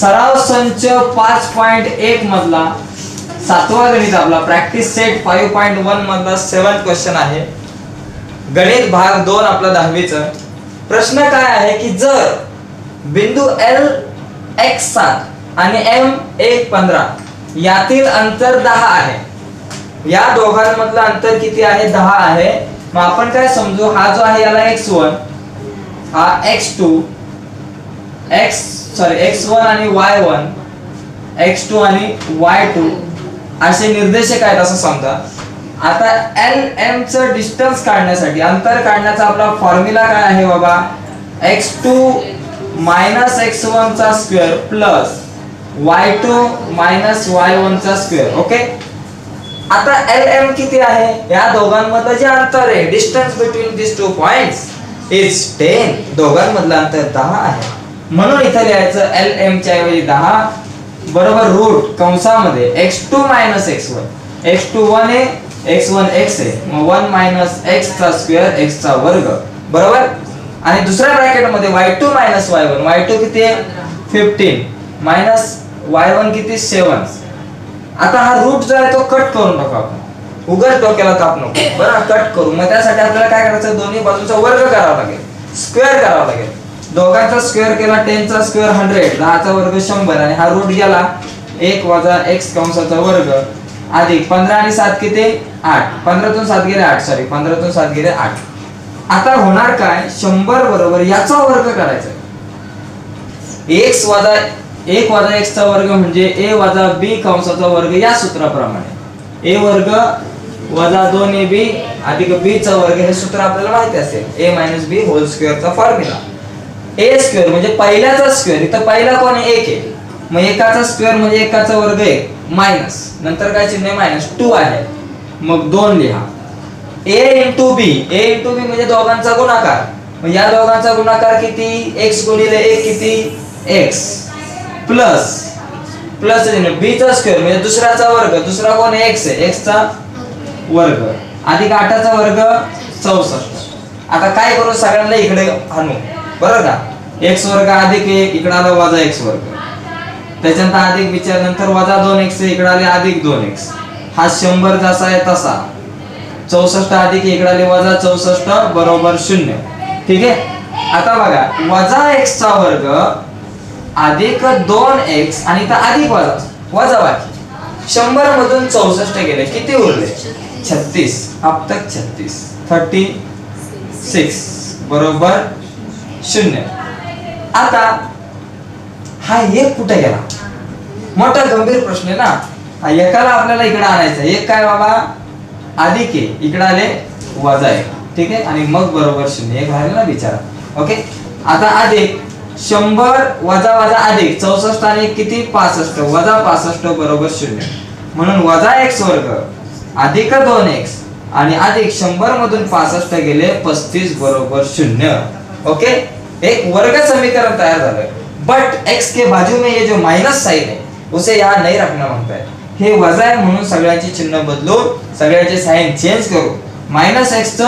सराव संच पाच पॉइंट एक मधला सातवा गणित आपला. Practice set five point one मधला सेवन क्वेश्चन आहे. गणित भाग दोन आपला दहावीचा. प्रश्न काय आहे की जर बिंदू एल एक्स सात आणि एम एक पंधरा यातील अंतर दहा आहे. या दोघांमधलं अंतर किती आहे? दहा आहे. मग आपण काय समजू? हा जो आहे याला एक्स वन हा x two x sorry x one आणि वाय वन एक्स टू आणि वाय टू असे निर्देशक आहेत असं समजा. आता एल एम च डिस्टन्स काढण्यासाठी अंतर काढण्याचा आपला फॉर्म्युला काय आहे बाबा? X two minus x one चा square plus y two minus y one चा स्क्वेअर ओके आता एल एम किती आहे? या दोघांमधलं जे अंतर आहे distance between this two point is ten दोघांमधलं अंतर दहा आहे. म्हणून इथं लिहायचं एल एम च्या ऐवजी दहा बरोबर root कंसामध्ये x two minus x one x two one A x one x आहे मग वन मायनस एक्स चा स्क्वेअर एक्स चा वर्ग. बरोबर? आणि दुसऱ्या ब्रॅकेटमध्ये y two minus y one y two किती आहे? फिफ्टीन मायनस वाय वन किती? सेवन आता हा रूट जो आहे तो कट करून टाकू आपण. उगाच डोक्याला ताप नको. बरं कट करू. मग त्यासाठी आपल्याला काय करायचं? दोन्ही बाजूचा वर्ग करावा लागेल. स्क्वेअर करावा लागेल. दोघांचा स्क्वेअर केला टेनचा स्क्वेअर हंड्रेड दहाचा वर्ग शंभर आणि हा रूट गेला एक वजा एक्स कंसाचा वर्ग. अधिक पंधरा आणि सात किती? आठ. पंधरातून सात गेले आठ सॉरी पंधरातून सात गेले आठ. आता होणार काय? शंभर बरोबर याचा वर्ग करायचा. एक्स वजा एक वजा एक्स चा वर्ग म्हणजे ए वजा बी कंसाचा वर्ग या सूत्राप्रमाणे. ए वर्ग वजा दोन ए बी अधिक बी चा वर्ग हे सूत्र आपल्याला माहिती असेल. ए मायनस बी होल स्क्वेअरचा फॉर्म्युला ए स्क्वेअर म्हणजे पहिल्याचा स्क्वेअर इथं पहिला कोण आहे? एक आहे. मग एकाचा स्क्वेअर म्हणजे एकाचा वर्ग एक मायनस. नंतर काय चिन्ह मायनस टू आहे. मग दोन लिहा. ए into B A into B म्हणजे दोघांचा गुणाकार. मग या दोघांचा गुणाकार किती? एक्स गुणिले एक किती? एक्स प्लस प्लस बीचा स्क्वेअर म्हणजे दुसऱ्याचा वर्ग. दुसरा कोण आहे? एक्स आहे. एक्स चा वर्ग. अधिक आठाचा वर्ग चौसष्ट. आता काय करू? सगळ्यांना इकडे आणू. बरोबर का? एक्स वर्ग अधिक एक इकडे आला वजा एक्स वर्ग त्याच्यानंतर अधिक विचार नंतर वजा दोन एक्स इकडे आले अधिक दोन एक्स हा शंभर जसा आहे तसा. चौसष्ट अधिक इकडे आले वजा चौसष्ट बरोबर शून्य. ठीक आहे? आता बघा वजा एक्स चा वर्ग अधिक दोन एक्स आणि तर अधिक वजा. वजा बाकी. शंभर मधून चौसष्ट गेले. किती उरले? छत्तीस. अब तक छत्तीस. Thirty six. बरोबर? शून्य. आता हा एक कुठे गेला? मोठा गंभीर प्रश्न आहे ना. हा एकाला आपल्याला इकडे आणायचा एक काय बाबा? अधिक आहे इकडे आले वजा एक. ठीक आहे? आणि मग बरोबर शून्य. एक राहिलं ना बिचारा ओके? आता अधिक शंभर वजा वजा अधिक चौसष्ट आणि किती? पासष्ट. वजा पासष्ट बरोबर शून्य. म्हणून वजा एक्स वर्ग अधिक दोन एक्स. आणि अधिक शंभर मधून पासष्ट गेले पस्तीस बरोबर शून्य. ओके? एक वर्ग समीकरण तयार झालं बट एक्स के बाजू में ये जो माइनस साइन है उसे यहाँ नहीं रखना मांगता है हे वजा आहे म्हणून सगळ्यांची चिन्ह बदलून सगळ्यांचे साइन चेंज करू मायनस एक्स च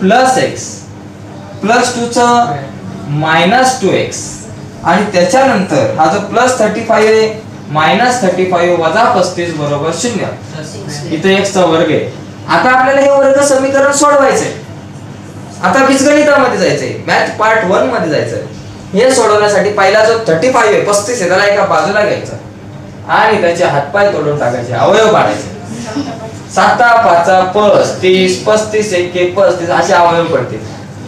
प्लस एक्स प्लस टू च मायनस टू एक्स आणि त्याच्यानंतर हा जो प्लस थर्टी फाईव्ह आहे मायनस थर्टी फाईव्ह वजा पस्तीस बरोबर शून्य. इथे एक्स चा वर्ग आहे. आता आपल्याला हे वर्ग समीकरण सोडवायचंय. आता बीजगणितामध्ये जायचंय. मॅथ पार्ट वनमध्ये जायचंय. हे सोडवण्यासाठी पहिला जो थर्टी फाईव्ह आहे पस्तीस आहे त्याला एका बाजूला घ्यायचा. आणि त्याचे हातपाय तोडून टाकायचे अवयव पाडायचे. साता पाचा पस्तीस पस्तीस एके पस्तीस असे अवयव पडतील.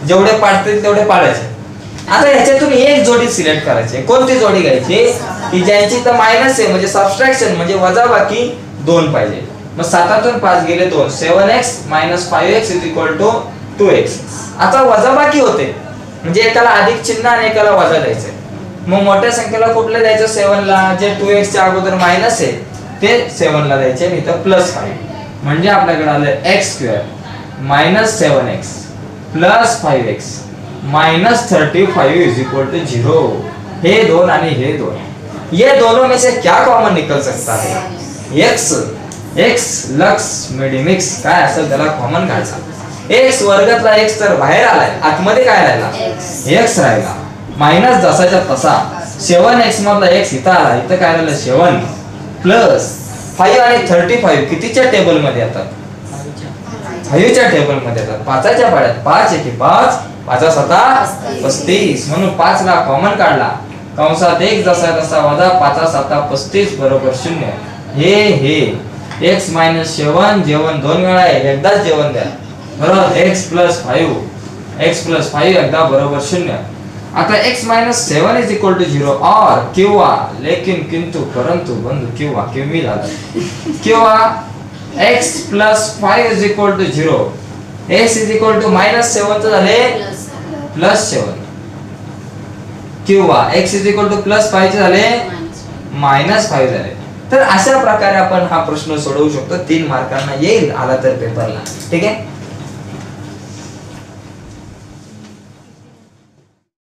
जेवढे पाडतील तेवढे पाडायचे. आता ह्याच्यातून एक जोडी सिलेक्ट करायची कोणती जोडी घ्यायची? की ज्यांची तर मायनस आहे म्हणजे सबस्ट्रॅक्शन म्हणजे वजा बाकी दोन पाहिजे. मग सातातून पाच गेले दोन. Seven x minus five x is equal to two x आता वजा बाकी होते. म्हणजे एकाला अधिक चिन्ह आणि एकाला वजा द्यायचंय मग मोठ्या संख्येला कुठलं द्यायचं? सेवनला जे टू एक्सच्या अगोदर मायनस आहे ते सेवनला द्यायचे आणि इथं प्लस फाईव्ह म्हणजे आपल्याकडे आलं x square minus seven x plus five x minus thirty five is equal to zero हे दोन आणि हे दोन. ये दोनों में से क्या कॉमन निकल सकता है? एक्स एक्स लक्स मिडिमिक्स काय असेल त्याला कॉमन काढायचा एक्स वर्गातला एक्स तर बाहेर आलाय. आतमध्ये काय राहिला? एक्स राहिला. मायनस जसाच्या तसा. सेवन एक्स मधला एक्स इथं आला. इथं काय राहिलं? सेवन प्लस फाईव्ह आणि थर्टी फाईव्ह कितीच्या टेबलमध्ये येतात? फाईव्हच्या टेबलमध्ये येतात. पाचाच्या पाड्यात. पाच एके पाच? पाचा सता पस्तीस. म्हणून पाच ला कॉमन काढला. कंसात एक जसा तसा वजा पाचा सता पस्तीस बरोबर शून्य. हे हे. एक्स मायनस सेवन जेवण दोन वेळा एकदाच जेवण द्या. बरोबर x plus five x plus five एकदा बरोबर शून्य. आता x minus seven is equal to zero और किंवा लेकिन किंतु परंतु बंधू किंवा किंवी झालं किंवा x plus five is equal to zero x is equal to minus seven झाले प्लस सेवन किंवा x is equal to plus five झाले मायनस फाईव्ह झाले. तर अशा प्रकारे आपण हा प्रश्न सोडवू शकतो. तीन मार्कांना येईल आला तर पेपरला ठीक आहे?